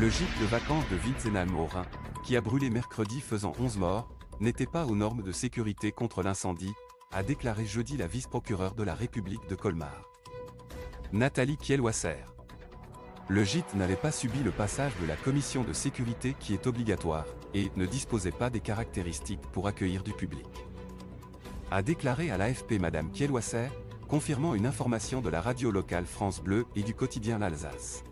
Le gîte de vacances de Witzenheim-Morin, qui a brûlé mercredi faisant 11 morts, n'était pas aux normes de sécurité contre l'incendie, a déclaré jeudi la vice-procureure de la République de Colmar. Nathalie Kielwasser. Le gîte n'avait pas subi le passage de la commission de sécurité qui est obligatoire, et ne disposait pas des caractéristiques pour accueillir du public. A déclaré à l'AFP Madame Kielwasser, confirmant une information de la radio locale France Bleu et du quotidien L'Alsace.